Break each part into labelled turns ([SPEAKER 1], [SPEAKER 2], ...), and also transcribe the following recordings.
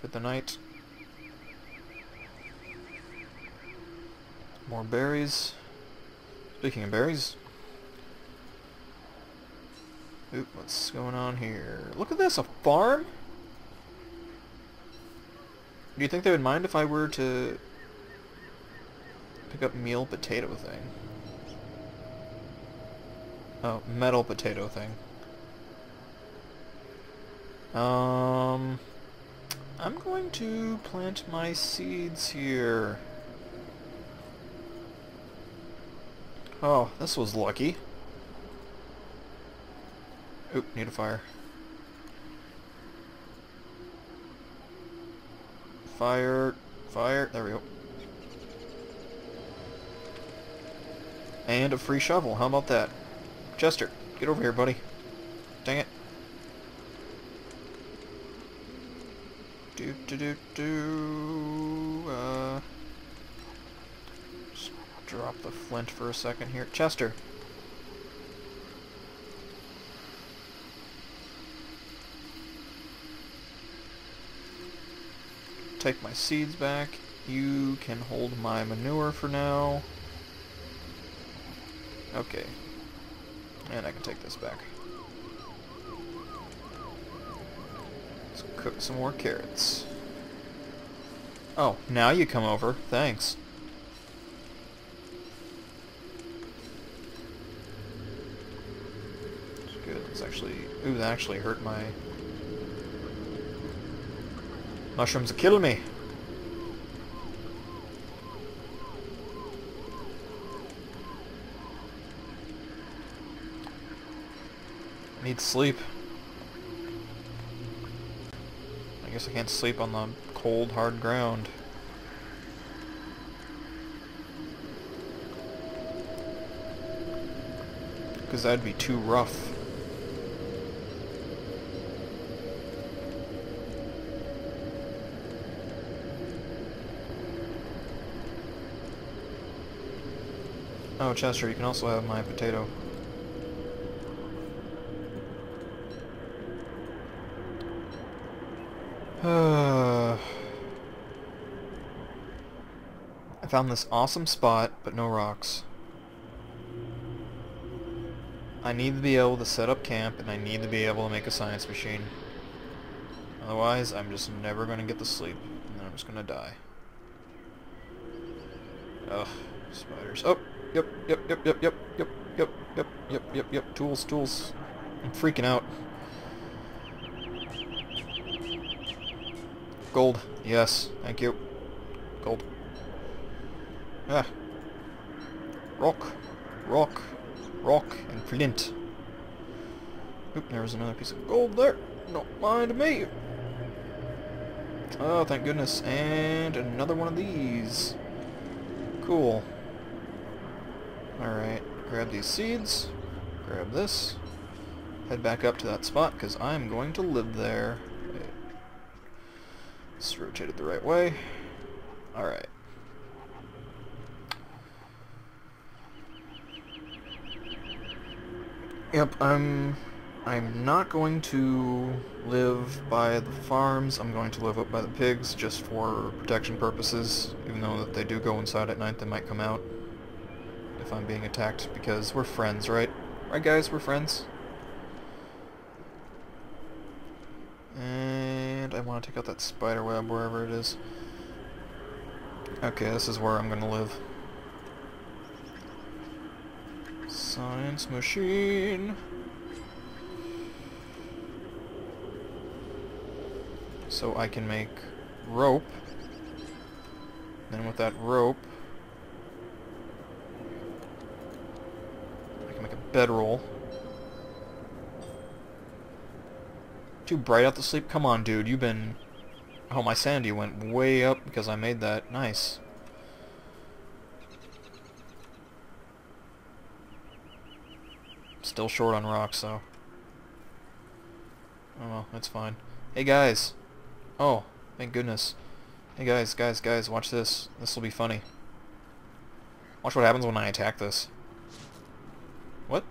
[SPEAKER 1] for the night. More berries. Speaking of berries. Oop, what's going on here? Look at this, a farm? Do you think they would mind if I were to pick up meal potato thing? Oh, metal potato thing. Um, I'm going to plant my seeds here. Oh, this was lucky. Oop, need a fire. Fire, fire, there we go. And a free shovel, how about that? Chester, get over here, buddy. Dang it. Do do do do. Uh, just drop the flint for a second here. Chester. Take my seeds back. You can hold my manure for now. Okay. And I can take this back. Let's cook some more carrots. Oh, now you come over. Thanks. It's good. It's actually... Ooh, that actually hurt my... Mushrooms are killing me. Need sleep. I guess I can't sleep on the cold, hard ground. Because that'd be too rough. Oh, Chester, you can also have my potato. I found this awesome spot, but no rocks. I need to be able to set up camp, and I need to be able to make a science machine. Otherwise, I'm just never going to get to sleep, and then I'm just going to die. Ugh, spiders. Oh, yep, yep, yep, yep, yep, yep, yep, yep, yep, yep, yep, tools, tools. I'm freaking out. Gold. Yes. Thank you. Gold. Ah. Rock. Rock. Rock and flint. Oop, there was another piece of gold there. Don't mind me. Oh, thank goodness. And another one of these. Cool. Alright, grab these seeds. Grab this. Head back up to that spot, because I'm going to live there. Let's rotate it the right way. Alright. Yep, I'm... I'm not going to live by the farms. I'm going to live up by the pigs just for protection purposes. Even though that they do go inside at night, they might come out if I'm being attacked because we're friends, right? Right guys, we're friends. I want to take out that spider web wherever it is. Okay, this is where I'm going to live. Science machine. So I can make rope. Then with that rope, I can make a bedroll. Too bright out to sleep? Come on, dude. You've been... Oh, my sanity went way up because I made that. Nice. Still short on rocks, though. Oh, well, that's fine. Hey, guys. Oh, thank goodness. Hey, guys, guys, guys, watch this. This will be funny. Watch what happens when I attack this. What?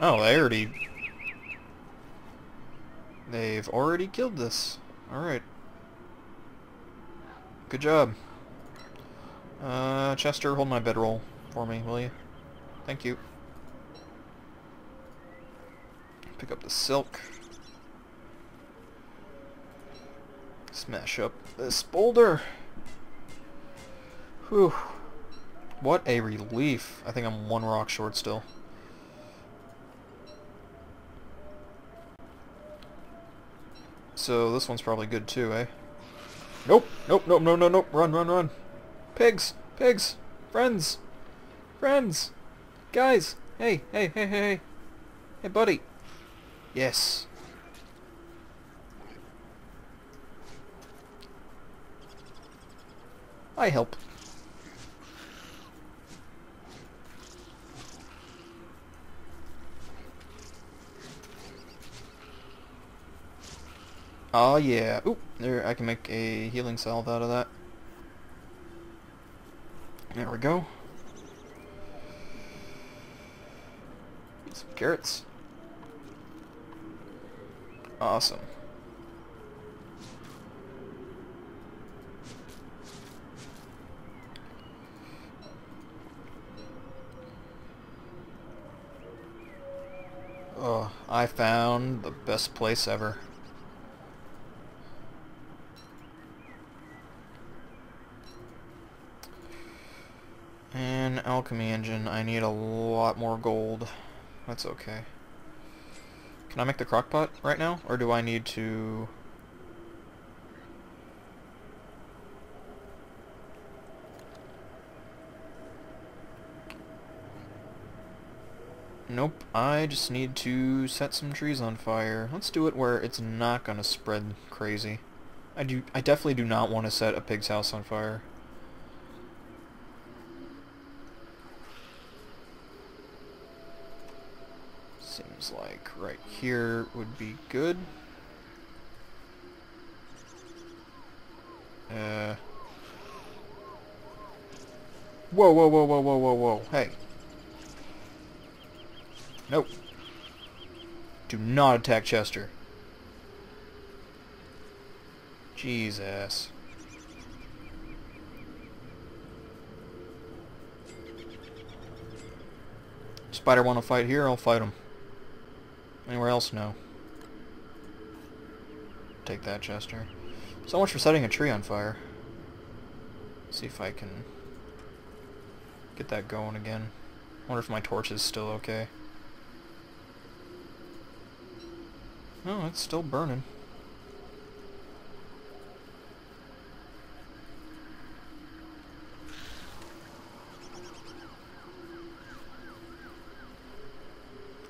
[SPEAKER 1] Oh, I already They've already killed this. Alright. Good job. Uh, Chester, hold my bedroll for me, will you? Thank you. Pick up the silk. Smash up this boulder. Whew. What a relief. I think I'm one rock short still. So this one's probably good too, eh? Nope, nope, nope, no, no, nope, run, run, run. Pigs, pigs, friends, friends, guys, hey, hey, hey, hey, hey, hey, buddy. Yes. I help. Oh yeah. Oop, there I can make a healing salve out of that. There we go. Some carrots. Awesome. Oh, I found the best place ever. Alchemy engine. I need a lot more gold. That's okay. Can I make the crockpot right now? Or do I need to... Nope, I just need to set some trees on fire. Let's do it where it's not gonna spread crazy. I do. I definitely do not want to set a pig's house on fire. Seems like right here would be good. Uh. Whoa, whoa, whoa, whoa, whoa, whoa, whoa. Hey. Nope. Do not attack Chester. Jesus. Spider want to fight here, I'll fight him. Anywhere else, no. Take that, Chester. So much for setting a tree on fire. See if I can get that going again. wonder if my torch is still okay. No, it's still burning.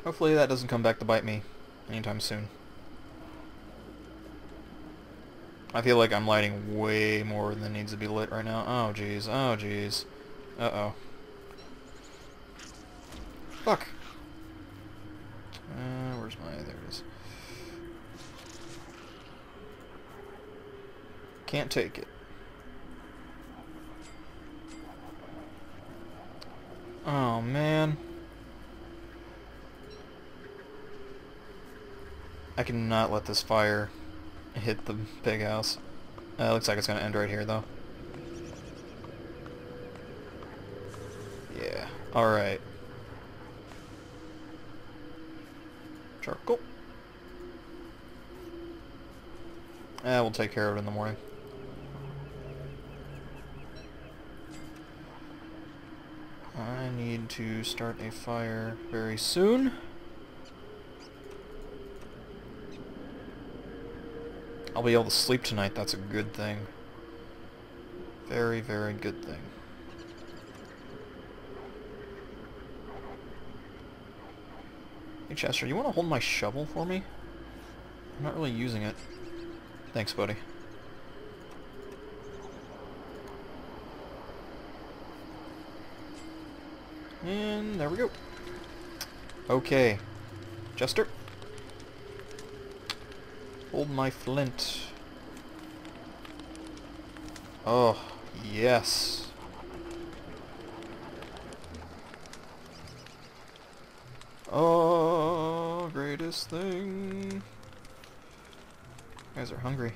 [SPEAKER 1] Hopefully that doesn't come back to bite me anytime soon. I feel like I'm lighting way more than needs to be lit right now. Oh jeez, oh jeez. Uh-oh. Fuck! Uh, where's my... there it is. Can't take it. Oh man. I cannot let this fire hit the big house. Uh, looks like it's going to end right here, though. Yeah. Alright. Charcoal. Eh, we'll take care of it in the morning. I need to start a fire very soon. I'll be able to sleep tonight, that's a good thing. Very, very good thing. Hey Chester, you want to hold my shovel for me? I'm not really using it. Thanks, buddy. And there we go. Okay. Chester? Hold my flint. Oh, yes. Oh, greatest thing. You guys are hungry.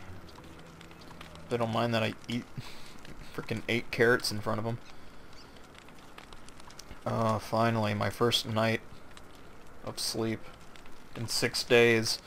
[SPEAKER 1] They don't mind that I eat freaking eight carrots in front of them. Uh, finally, my first night of sleep in six days.